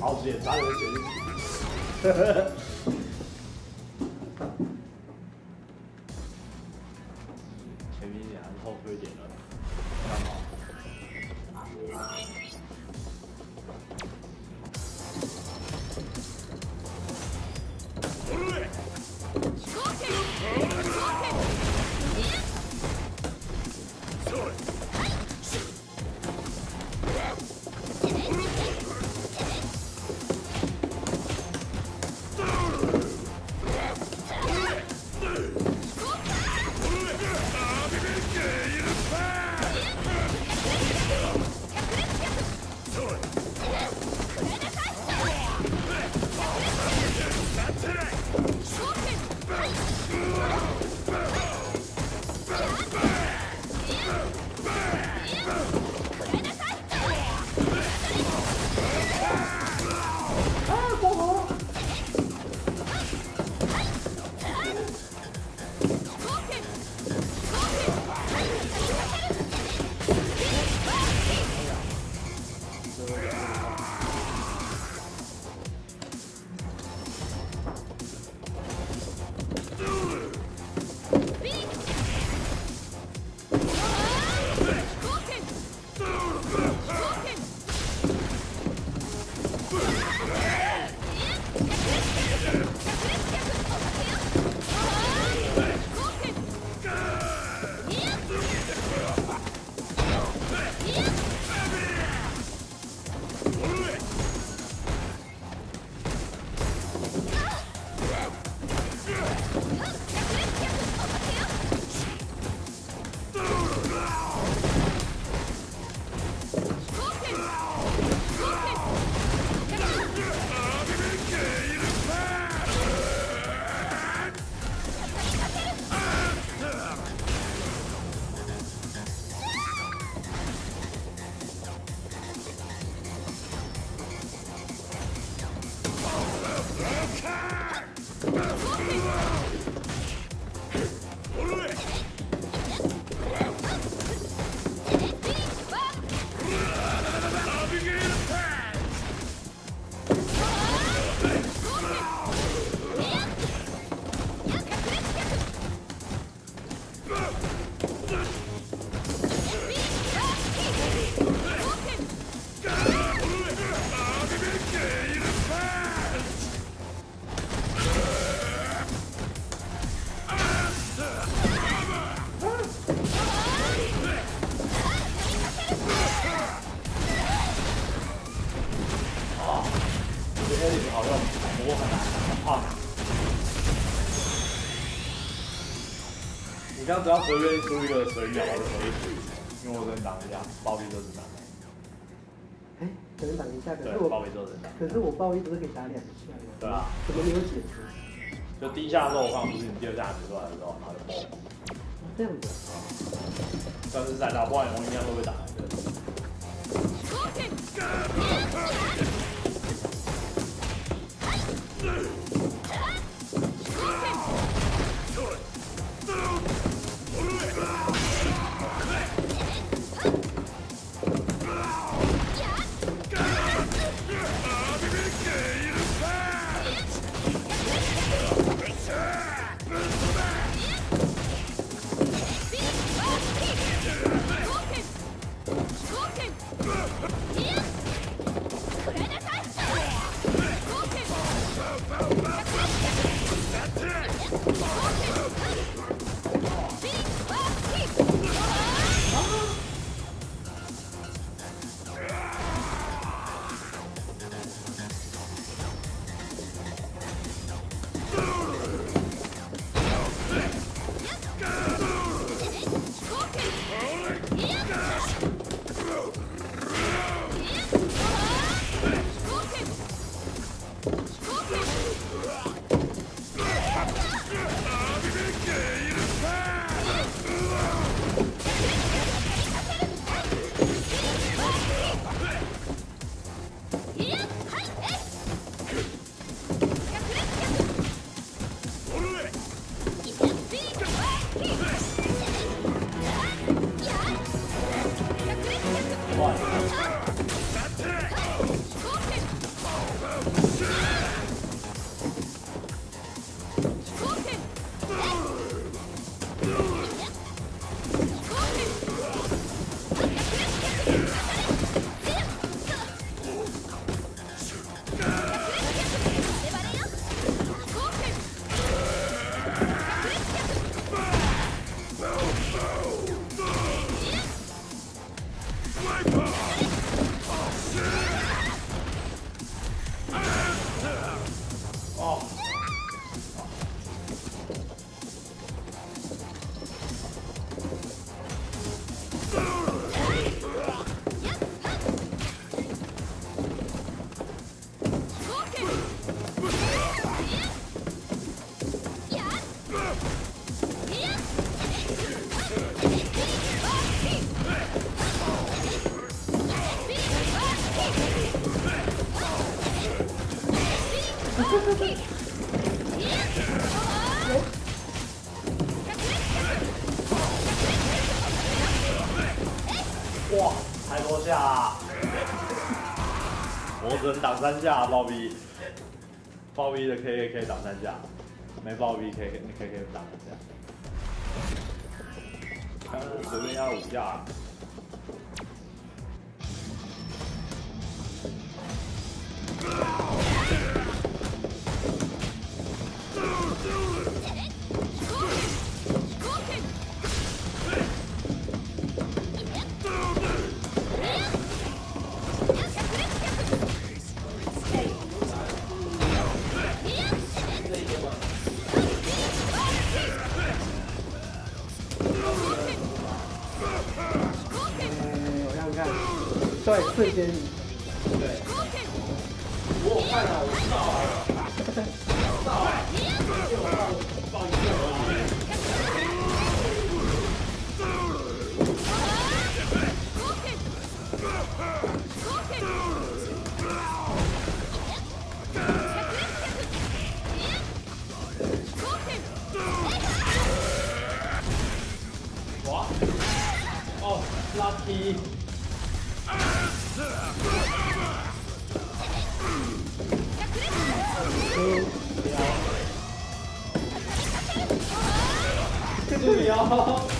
好险，差点血你刚只要随便出一个水秒，我就可因为我只能挡一下，暴力就是挡。哎，只能挡一下，可对是，我暴力就是挡。可是我暴力不是可以打两下吗？对啊，怎么没有解除？就第一下的时候我放出去，你第二下指出来的时候，然后就爆。这样子啊。但是在打不然我应该会被打来的。哇，太多下、啊！我只能挡三下，暴毙，暴毙的 K K K 挡三下，没暴逼 K K K K 挡一下，刚刚随便压五下。对，瞬间对，我看到，我知道啊，知道啊，就我放放一个而已。哇，哦，lucky。这个注意哦。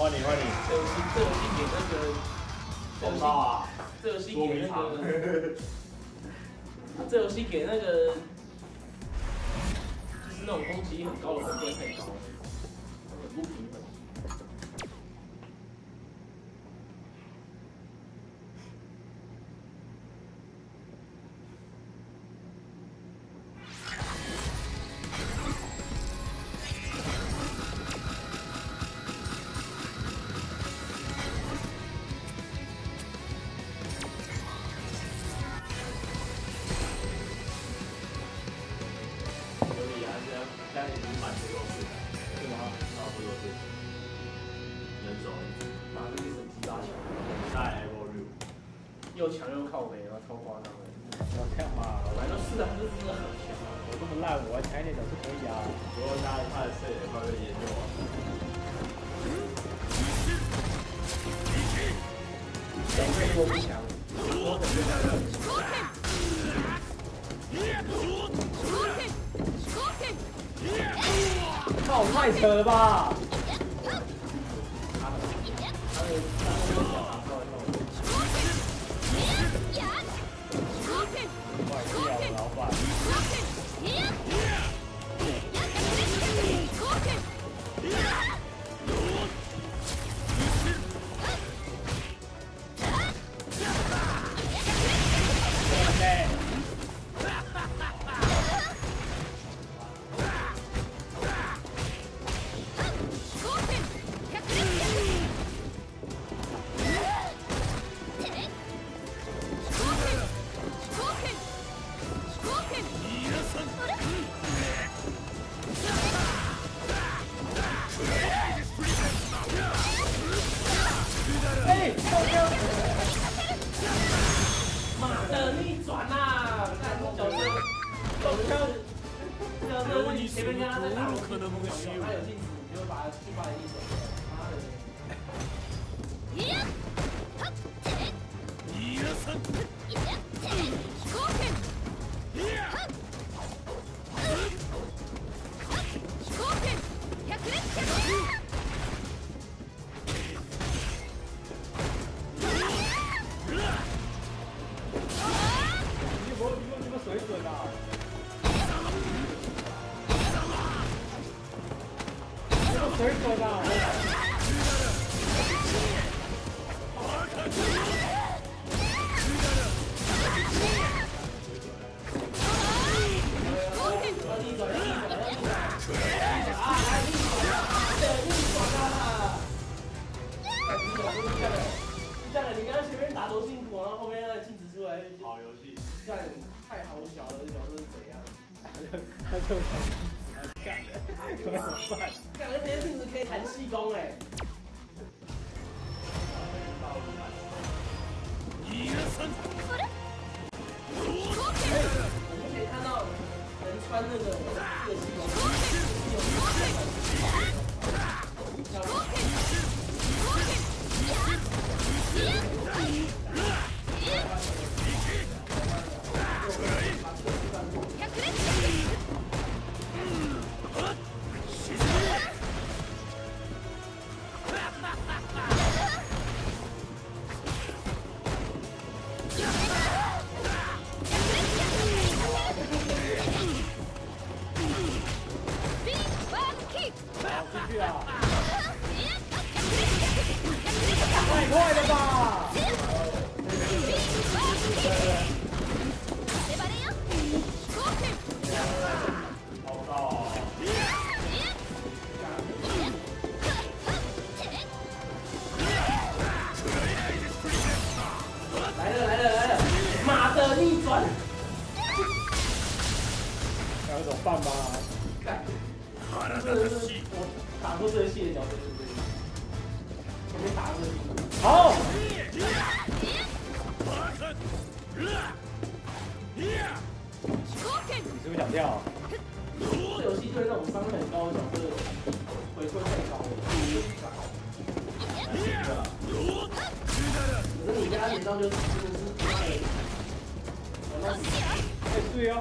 欢迎欢迎，这游戏这游戏给那个，这游戏啊，这游戏给那个，这游戏给那个，就是那种攻击力很高的人变太高，很不平过他他的 C 也快被研究完，两倍多不强，我感觉那个靠，太扯了吧！如果。他有镜子，你就把他去把他逆干太好小了，这角色是怎样？他就干，怎么办？干，而且镜子可以弹气功哎！我们可以看到人穿那个进去啊！太快了吧！好到。来了来了来了，马的逆转，要怎么办吧？干，这是过这个戏的角色是不是？我没打这个。好，你是不是想跳？这游戏对那种伤害很高的角色回馈太高了，可是你跟他连上就真的是妈的，玩到死。哎，对哦。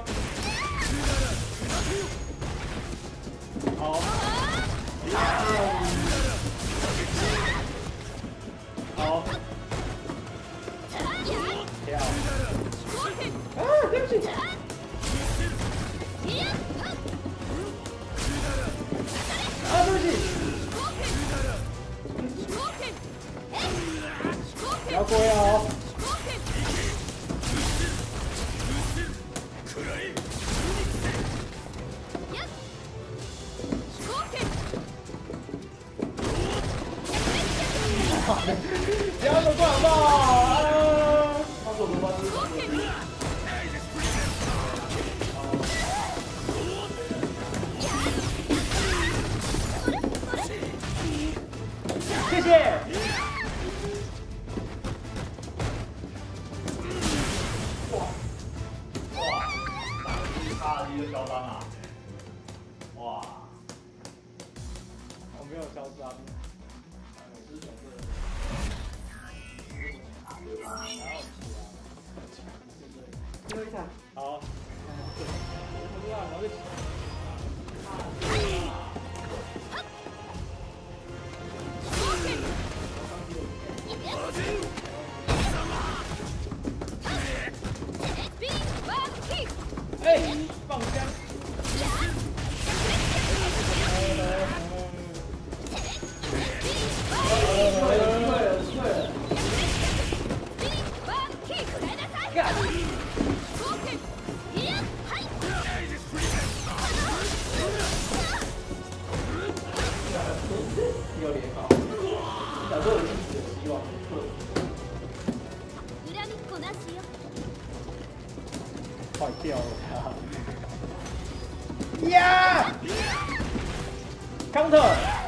！counter。哦，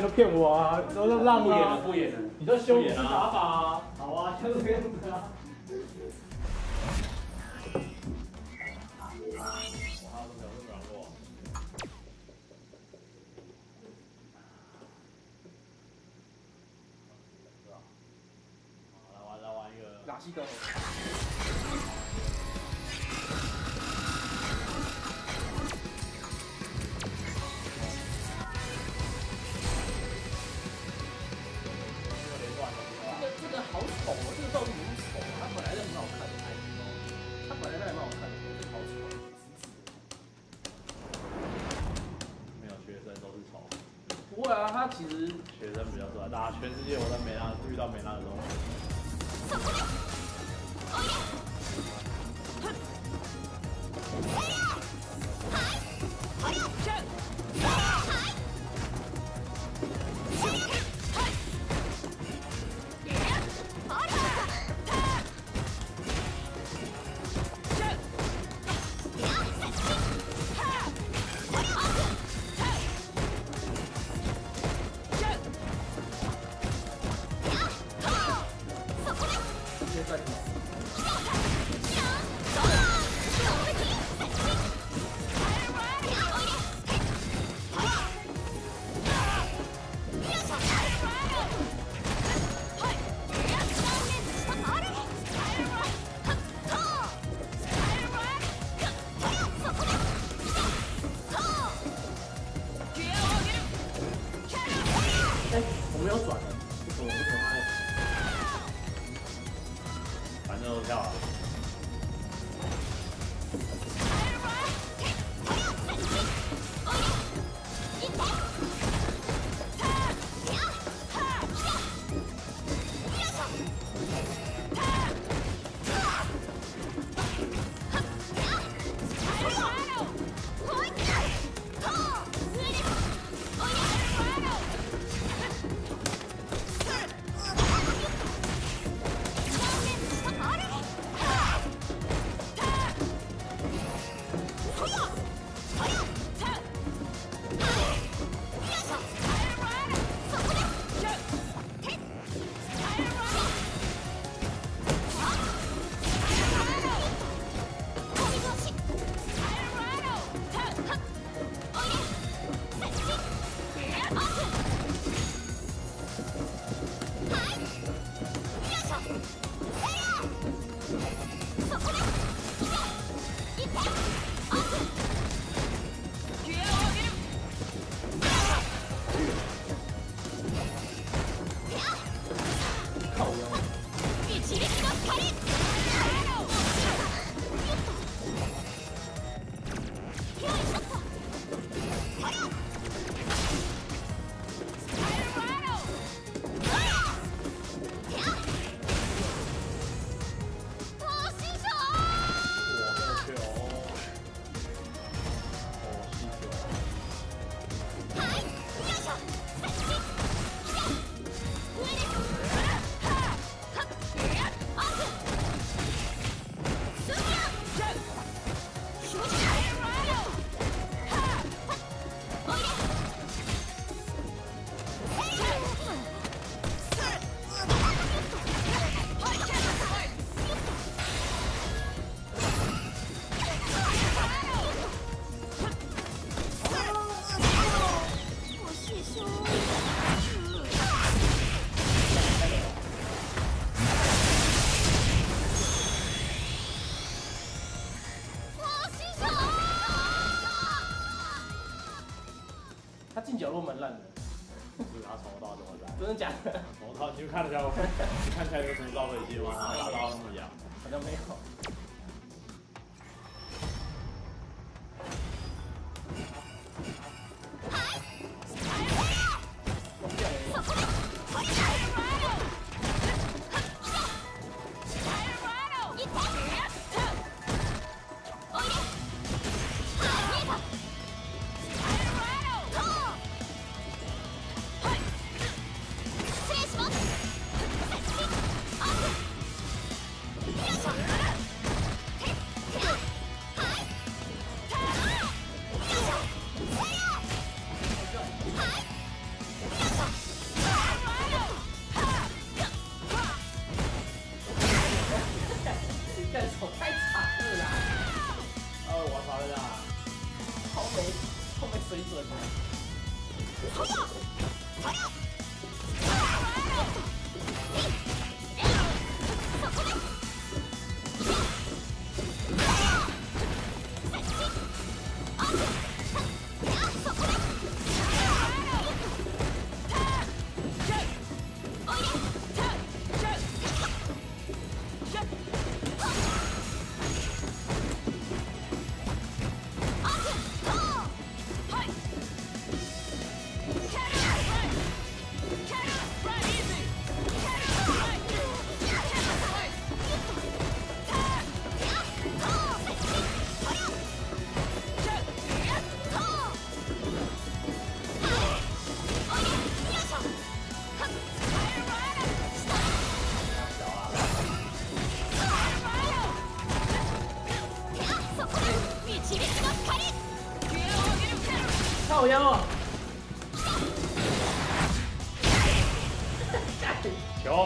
都，骗我啊，都是让不演了，啊！不演。你都修不演打！法啊，好啊，就这个样子啊。我还有什么这么软弱？是吧？来玩来玩一个。哪西格？其实学生比较帅。大家全世界我在美拉遇到美拉的东西。进角落蛮烂的，是他从头到尾都很烂。真的假的？从头到你去看了下，你看起来有什么绕背机吗？打到那么痒。好像没有。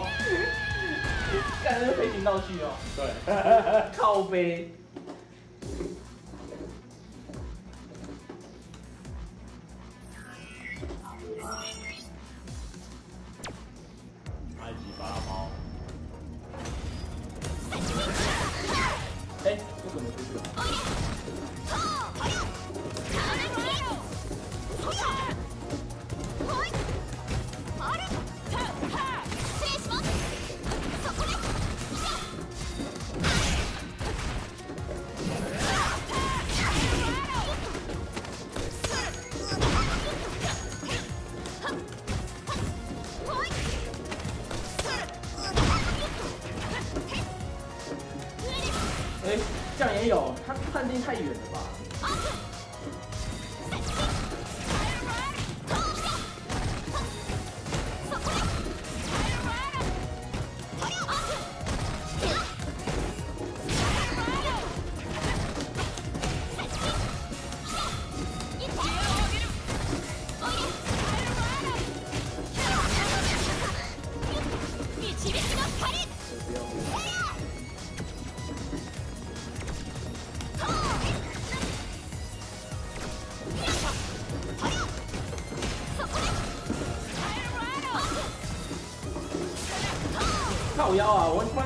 球，干那个飞行道具哦，对，靠背。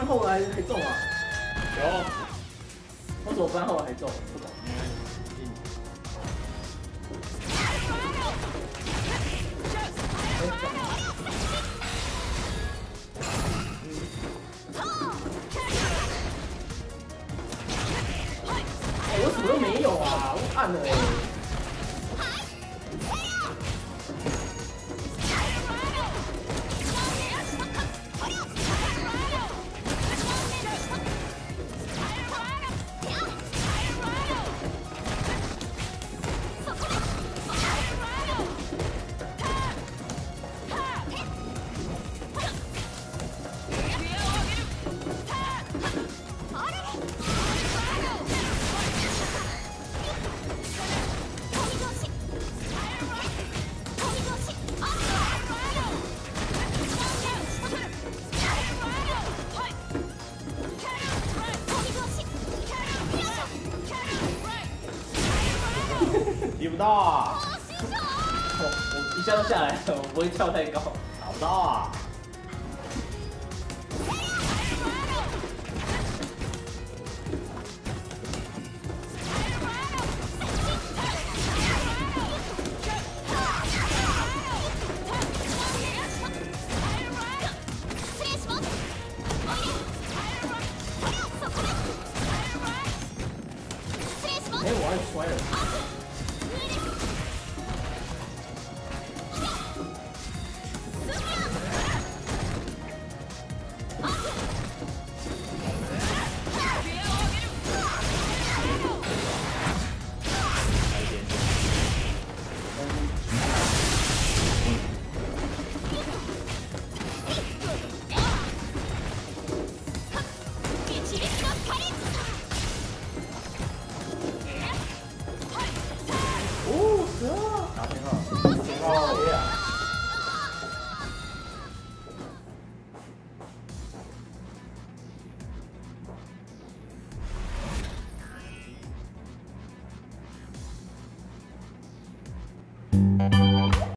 后来还揍我我不会跳太高。打不到啊！哎，我还摔了。